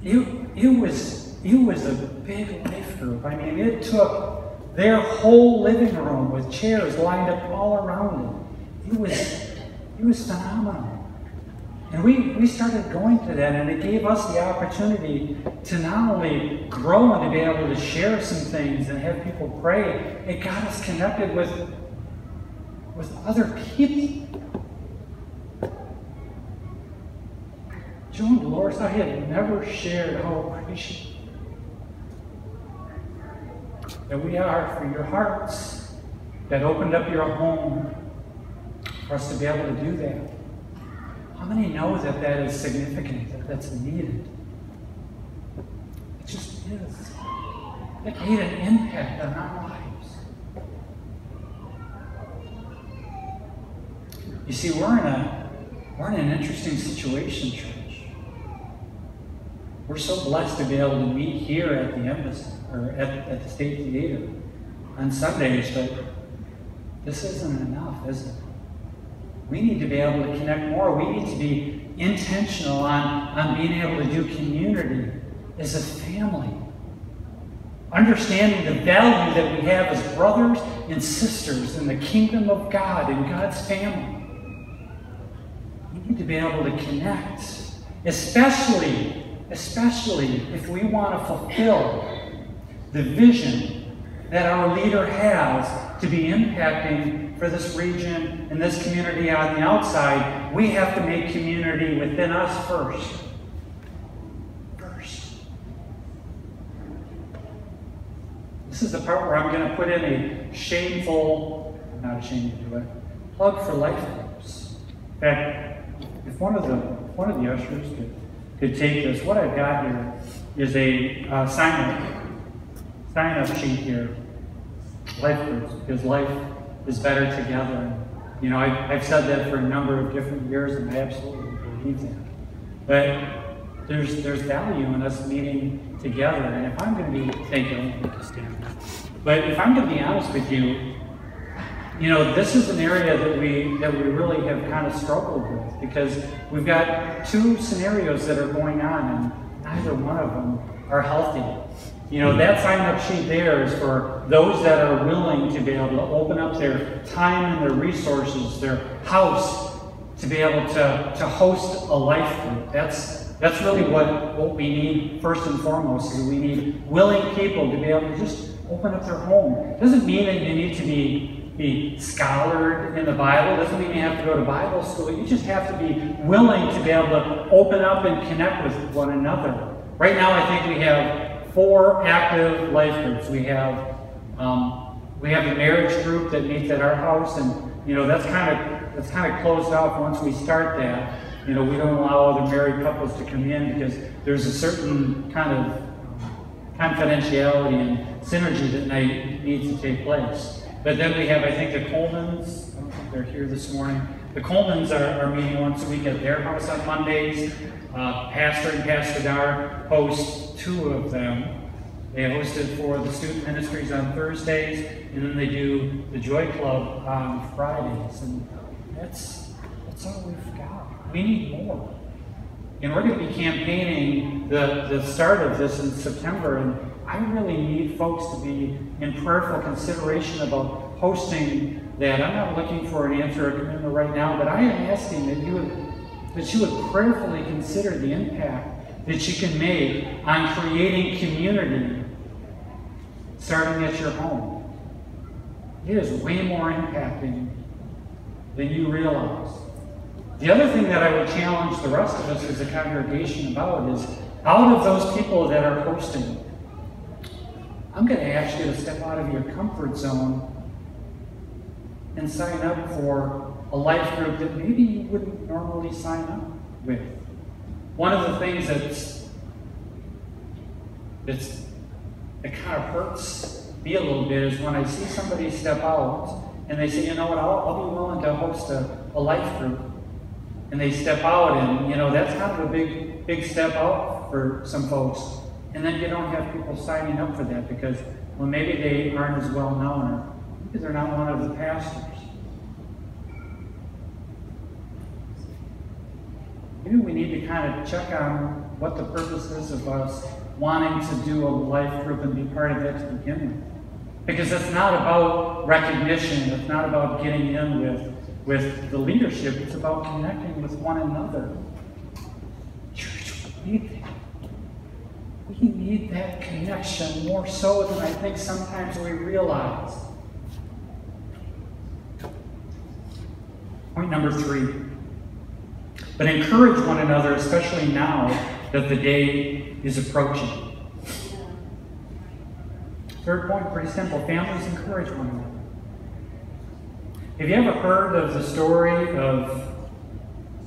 Speaker 5: You, it was, it was a big life group. I mean, it took their whole living room with chairs lined up all around it. It was, it was phenomenal. And we, we started going to that, and it gave us the opportunity to not only grow and to be able to share some things and have people pray, it got us connected with, with other people. Joe and Dolores, I had never shared how appreciative that we are for your hearts that opened up your home for us to be able to do that. How many know that that is significant, that that's needed? It just is. It made an impact on our lives. You see, we're in a we're in an interesting situation, church. We're so blessed to be able to meet here at the embassy or at, at the State Theater on Sundays, but this isn't enough, is it? We need to be able to connect more. We need to be intentional on, on being able to do community as a family. Understanding the value that we have as brothers and sisters in the kingdom of God and God's family. We need to be able to connect, especially, especially if we want to fulfill the vision that our leader has to be impacting for this region and this community on the outside, we have to make community within us first. First. This is the part where I'm going to put in a shameful, I'm not ashamed to do it, plug for life groups. In fact, if one of the one of the ushers could, could take this, what I've got here is a uh, sign up sign up sheet here. Life groups, because life is better together. You know, I've, I've said that for a number of different years, and I absolutely believe that. But there's there's value in us meeting together. And if I'm going to be, thank you, stand. But if I'm going to be honest with you, you know, this is an area that we that we really have kind of struggled with because we've got two scenarios that are going on, and neither one of them are healthy. You know, that sign up sheet there is for those that are willing to be able to open up their time and their resources, their house, to be able to, to host a life group. That's that's really what, what we need first and foremost is we need willing people to be able to just open up their home. It doesn't mean that you need to be, be scholared in the Bible. It doesn't mean you have to go to Bible school. You just have to be willing to be able to open up and connect with one another. Right now I think we have four active life groups. We have um, we have the marriage group that meets at our house, and you know that's kind of that's kind of closed off once we start that. You know, we don't allow other married couples to come in because there's a certain kind of confidentiality and synergy that needs to take place. But then we have, I think, the Colemans. I don't think they're here this morning. The Colemans are, are meeting once a week at their house on Mondays. Uh, Pastor and Pastor Dar host two of them. They hosted for the student ministries on Thursdays, and then they do the Joy Club on Fridays. And that's that's all we've got. We need more. And we're going to be campaigning the, the start of this in September, and I really need folks to be in prayerful consideration about hosting that. I'm not looking for an answer or commitment right now, but I am asking that you would that you would prayerfully consider the impact that you can make on creating community starting at your home. It is way more impacting than you realize. The other thing that I would challenge the rest of us as a congregation about is out of those people that are hosting, I'm going to ask you to step out of your comfort zone and sign up for a life group that maybe you wouldn't normally sign up with. One of the things that's that's that kind of hurts me a little bit is when I see somebody step out and they say, you know what, I'll, I'll be willing to host a, a life group. And they step out, and you know, that's kind of a big, big step out for some folks. And then you don't have people signing up for that because, well, maybe they aren't as well known, or maybe they're not one of the pastors. Maybe we need to kind of check on what the purpose is of us wanting to do a life group and be part of it to begin with. Because it's not about recognition, it's not about getting in with, with the leadership, it's about connecting with one another. Church, we need. We need that connection more so than I think sometimes we realize. Point number three. But encourage one another, especially now that the day is approaching. Third point, pretty simple. Families encourage one another. Have you ever heard of the story of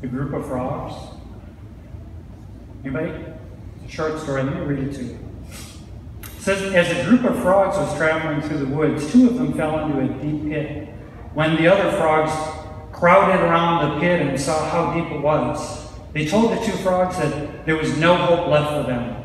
Speaker 5: the group of frogs? Anybody? Short story. Let me read it to you. It says, as a group of frogs was traveling through the woods, two of them fell into a deep pit. When the other frogs crowded around the pit and saw how deep it was, they told the two frogs that there was no hope left for them.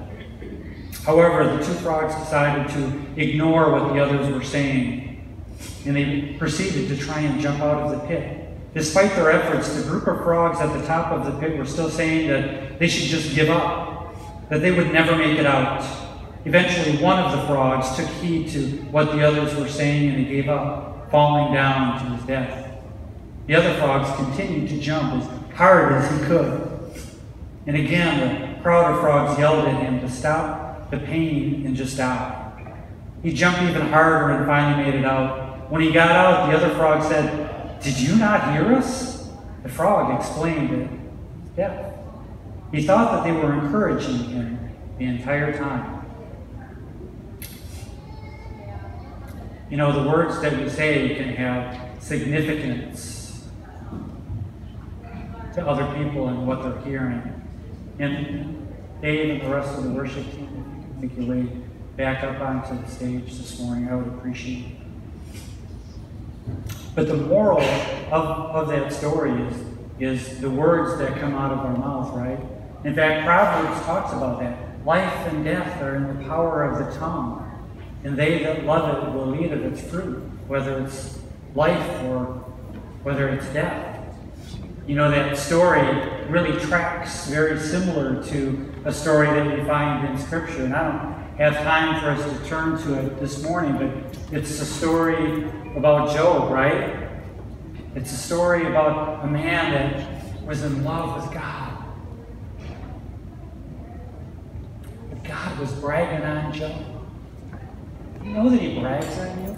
Speaker 5: However, the two frogs decided to ignore what the others were saying, and they proceeded to try and jump out of the pit. Despite their efforts, the group of frogs at the top of the pit were still saying that they should just give up, that they would never make it out. Eventually, one of the frogs took heed to what the others were saying and he gave up, falling down to his death. The other frogs continued to jump as hard as he could. And again, the crowd of frogs yelled at him to stop the pain and just stop. He jumped even harder and finally made it out. When he got out, the other frog said, Did you not hear us? The frog explained it. He thought that they were encouraging him the entire time. You know, the words that we say can have significance to other people and what they're hearing. And Dave and the rest of the worship team, if you can make your way back up onto the stage this morning, I would appreciate it. But the moral of, of that story is, is the words that come out of our mouth, right? In fact, Proverbs talks about that. Life and death are in the power of the tongue, and they that love it will eat of its fruit, whether it's life or whether it's death. You know, that story really tracks very similar to a story that we find in Scripture. And I don't have time for us to turn to it this morning, but it's a story about Job, right? It's a story about a man that was in love with God. But God was bragging on Job. You know that he brags on you?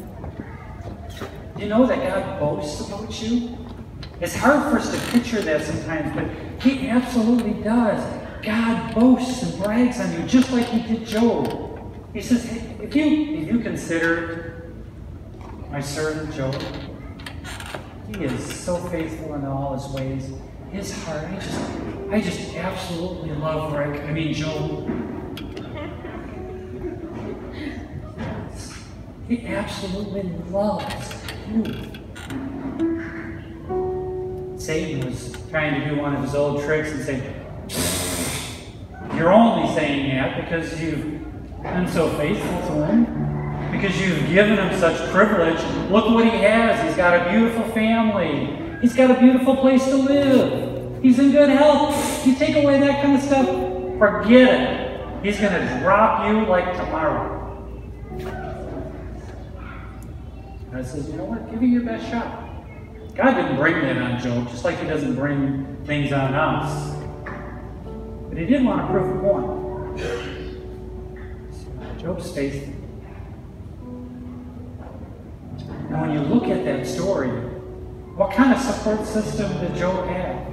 Speaker 5: You know that God boasts about you? It's hard for us to picture that sometimes, but he absolutely does. God boasts and brags on you just like he did Job. He says, hey, if you if you consider my servant Job, he is so faithful in all his ways. His heart, I just I just absolutely love. I mean Job. He absolutely loves you. Satan was trying to do one of his old tricks and say, You're only saying that because you've been so faithful to him, because you've given him such privilege. Look what he has. He's got a beautiful family, he's got a beautiful place to live, he's in good health. You take away that kind of stuff, forget it. He's going to drop you like tomorrow. I says, You know what? Give it your best shot. God didn't bring that on Job, just like he doesn't bring things on us. But he did want to prove a point. Job's faithful. Now, when you look at that story, what kind of support system did Job have?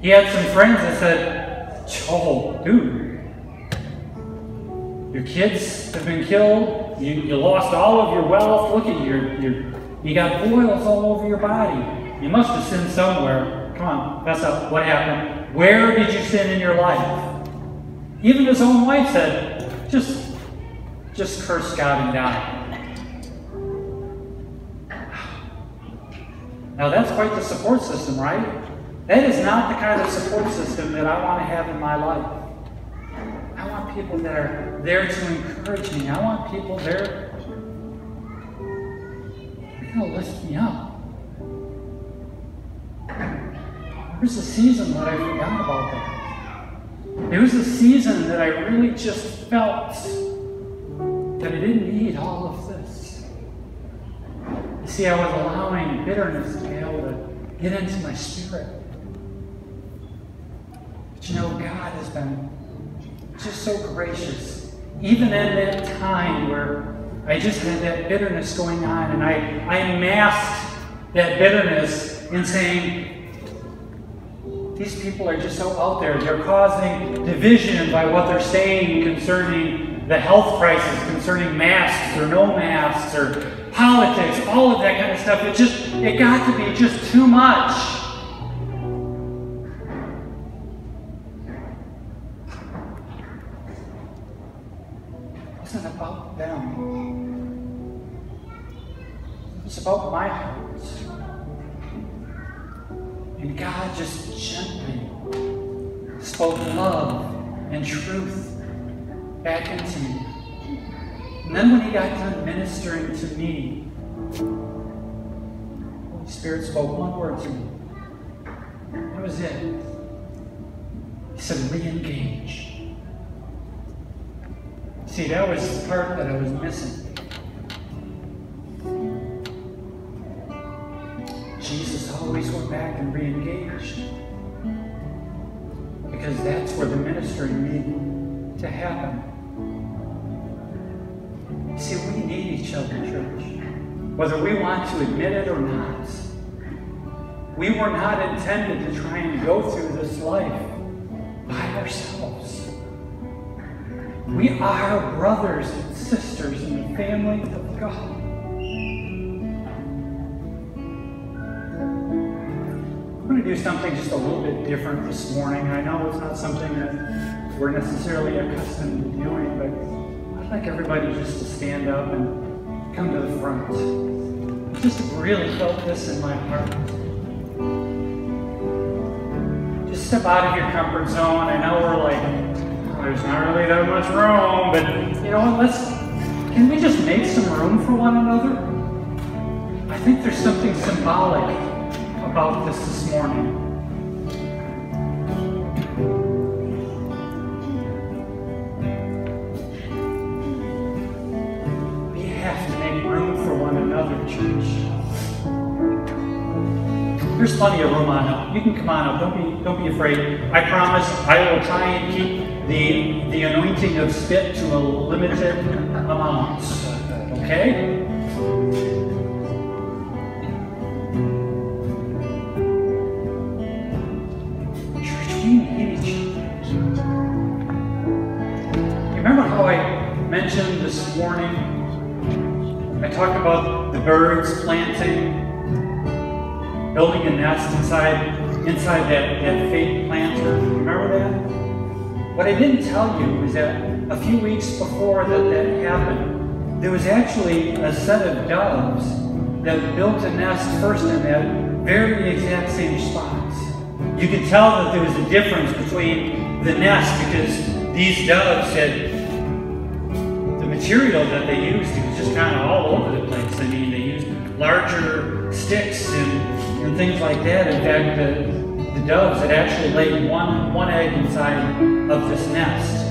Speaker 5: He had some friends that said, Job, dude, your kids have been killed. You, you lost all of your wealth. Look at your, your you got boils all over your body. You must have sinned somewhere. Come on, fess up. What happened? Where did you sin in your life? Even his own wife said, just, just curse God and die. Now that's quite the support system, right? That is not the kind of support system that I want to have in my life. People that are there to encourage me. I want people there to lift me up. There was a season that I forgot about that. There was a season that I really just felt that I didn't need all of this. You see, I was allowing bitterness to be able to get into my spirit. But you know, God has been just so gracious. Even in that time where I just had that bitterness going on, and I, I masked that bitterness in saying, these people are just so out there. They're causing division by what they're saying concerning the health crisis, concerning masks or no masks or politics, all of that kind of stuff. It just, it got to be just too much. About my heart. And God just gently spoke love and truth back into me. And then when he got done ministering to me, Holy Spirit spoke one word to me. That was it. He said, re-engage. See, that was the part that I was missing. Always went back and re-engaged. Because that's where the ministry needed to happen. See, we need each other, church. Whether we want to admit it or not. We were not intended to try and go through this life by ourselves. We are brothers and sisters in the family of God. Going to do something just a little bit different this morning. I know it's not something that we're necessarily accustomed to doing, but I'd like everybody just to stand up and come to the front. I just really felt this in my heart. Just step out of your comfort zone. I know we're like, there's not really that much room, but you know what? Let's, can we just make some room for one another? I think there's something symbolic about this this morning. We have to make room for one another, church. There's plenty of room on up. You can come on up. Don't be don't be afraid. I promise I will try and keep the the anointing of spit to a limited amount. Okay? Morning? I talked about the birds planting, building a nest inside inside that, that fake planter. Remember that? What I didn't tell you is that a few weeks before that, that happened, there was actually a set of doves that built a nest first in that very exact same spot. You could tell that there was a difference between the nest because these doves had material that they used it was just kind of all over the place. I mean, they used larger sticks and, and things like that. In fact, the, the doves had actually laid one, one egg inside of this nest.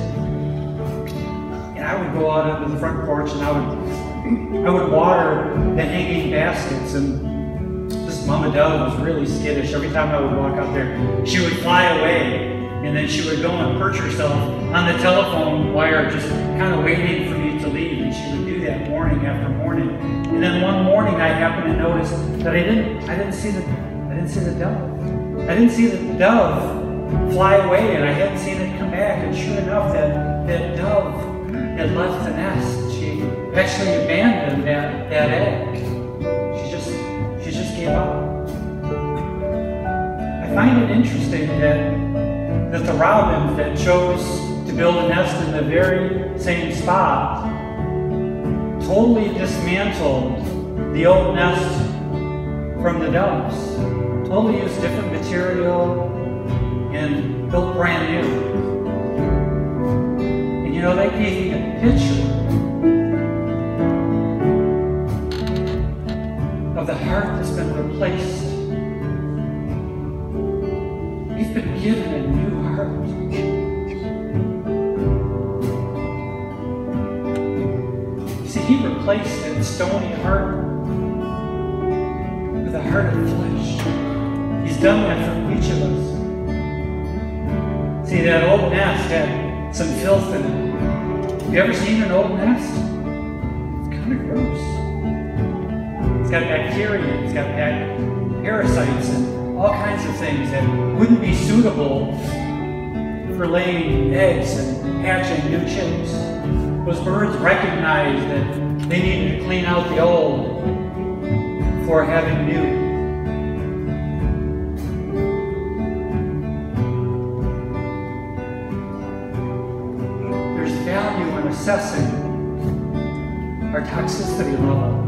Speaker 5: And I would go out onto the front porch and I would, I would water the hanging baskets and this mama dove was really skittish. Every time I would walk out there, she would fly away and then she would go and perch herself on the telephone wire, just kind of waiting for me then one morning, I happened to notice that I didn't, I didn't see the, I didn't see the dove. I didn't see the dove fly away, and I hadn't seen it come back. And sure enough, that that dove had left the nest. She actually abandoned that that egg. She just, she just gave up. I find it interesting that that the robins that chose to build a nest in the very same spot totally dismantled the old nest from the doves. Totally used different material and built brand new. And you know, they gave me a picture of the heart that's been replaced. You've been given a new heart. Replaced that stony heart with a heart of flesh. He's done that for each of us. See, that old nest had some filth in it. Have you ever seen an old nest? It's kind of gross. It's got bacteria, it's got parasites, and all kinds of things that wouldn't be suitable for laying eggs and hatching new chicks. Those birds recognized that they needed to clean out the old before having new. There's value in assessing our toxicity level.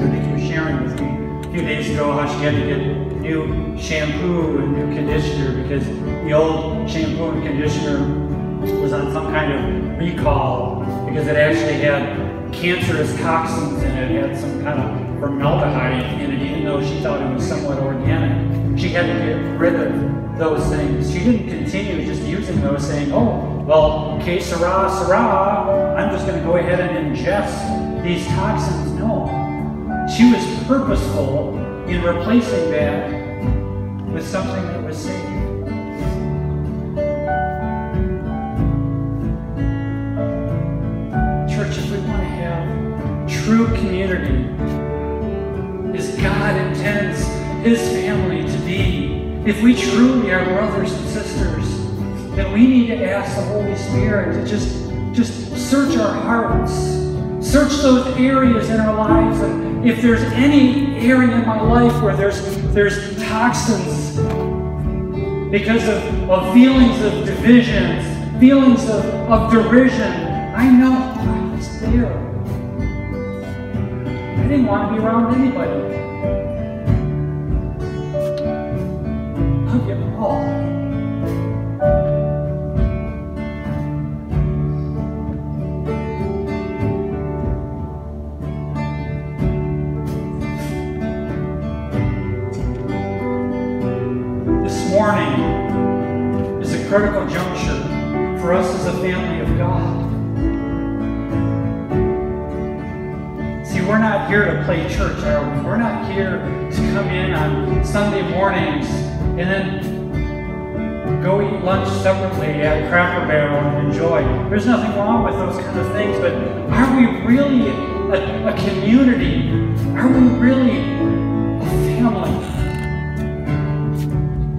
Speaker 5: Rudy was sharing with me a few days ago how she had to get new shampoo and new conditioner because the old shampoo and conditioner was on some kind of recall because it actually had cancerous toxins in it, had some kind of formaldehyde in it, even though she thought it was somewhat organic. She had to get rid of those things. She didn't continue just using those, saying, oh, well, que sera, sera, I'm just going to go ahead and ingest these toxins. No. She was purposeful in replacing that with something that was safe. True community, is God intends His family to be, if we truly are brothers and sisters, then we need to ask the Holy Spirit to just, just search our hearts, search those areas in our lives. And if there's any area in my life where there's there's toxins because of, of feelings of divisions, feelings of, of derision, I know I was there. I didn't want to be around anybody. Love you all. This morning is a critical juncture for us as a family of God. Not here to play church, are we? We're not here to come in on Sunday mornings and then go eat lunch separately at Cracker Barrel and enjoy. There's nothing wrong with those kind of things, but are we really a, a community? Are we really a family?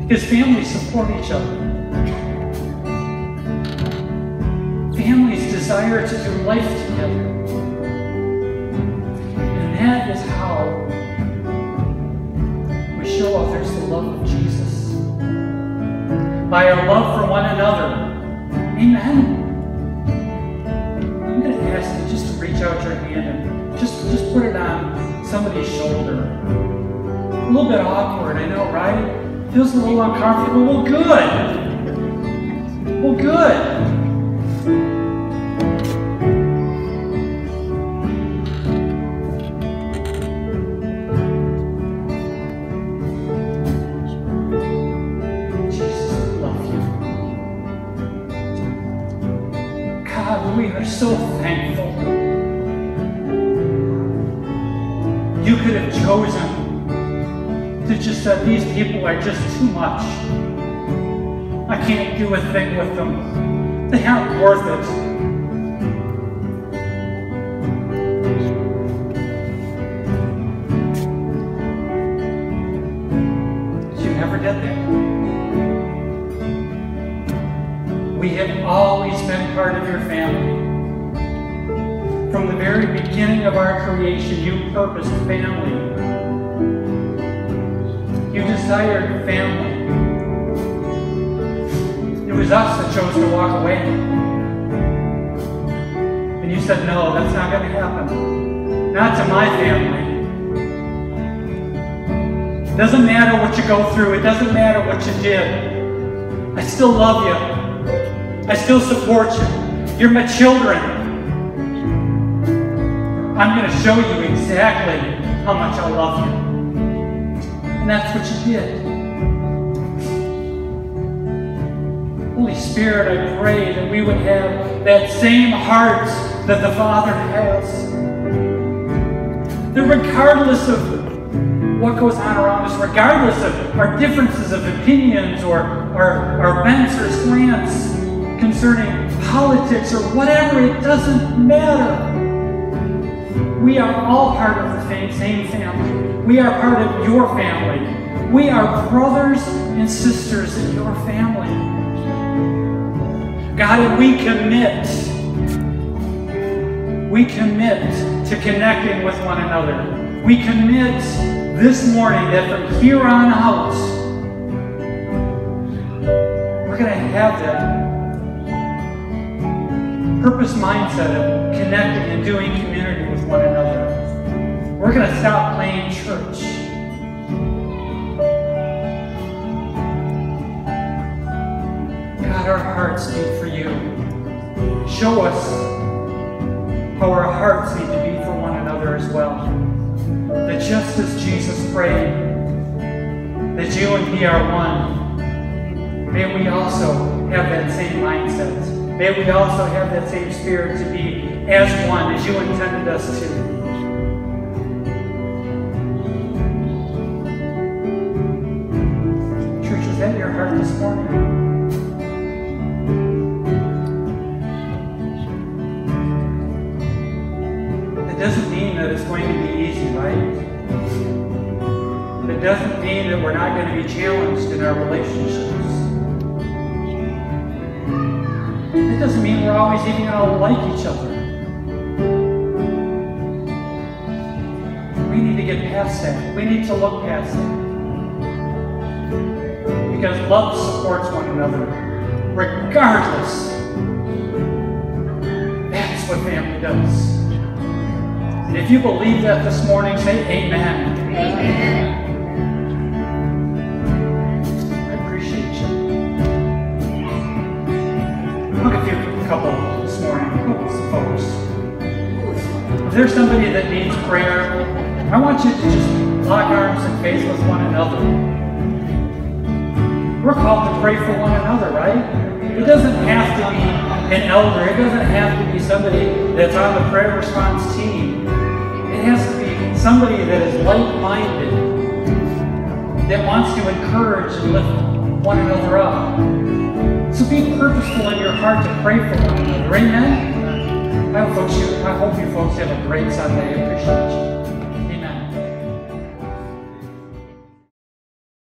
Speaker 5: Because families support each other. Families desire to do life together. That is how we show others the love of Jesus. By our love for one another. Amen. I'm going to ask you just to reach out your hand and just, just put it on somebody's shoulder. A little bit awkward, I know, right? Feels a little uncomfortable. Well, good. Well, good. A thing with them. They aren't worth it. We have always been part of your family. From the very beginning of our creation, you purposed family. Chose to walk away. And you said, no, that's not going to happen. Not to my family. It doesn't matter what you go through. It doesn't matter what you did. I still love you. I still support you. You're my children. I'm going to show you exactly how much I love you. And that's what you did. Spirit, I pray that we would have that same heart that the Father has. That regardless of what goes on around us, regardless of our differences of opinions or our, our bents or slants concerning politics or whatever, it doesn't matter. We are all part of the same family. We are part of your family. We are brothers and sisters in your family. God, we commit, we commit to connecting with one another. We commit this morning that from here on out, we're going to have that purpose mindset of connecting and doing community with one another. We're going to stop playing church. Our hearts need for you. Show us how our hearts need to be for one another as well. That just as Jesus prayed, that you and He are one, may we also have that same mindset. May we also have that same spirit to be as one as you intended us to. That we're not going to be challenged in our relationships. It doesn't mean we're always even going to like each other. We need to get past that. We need to look past that. Because love supports one another, regardless. That's what family does. And if you believe that this morning, say amen. Amen. There's somebody that needs prayer, I want you to just lock arms and face with one another. We're called to pray for one another, right? It doesn't have to be an elder. It doesn't have to be somebody that's on the prayer response team. It has to be somebody that is like-minded, that wants to encourage and lift one another up. So be purposeful in your heart to pray for one another. Amen? I hope, folks, you, I hope you folks have a great Sunday. I appreciate you.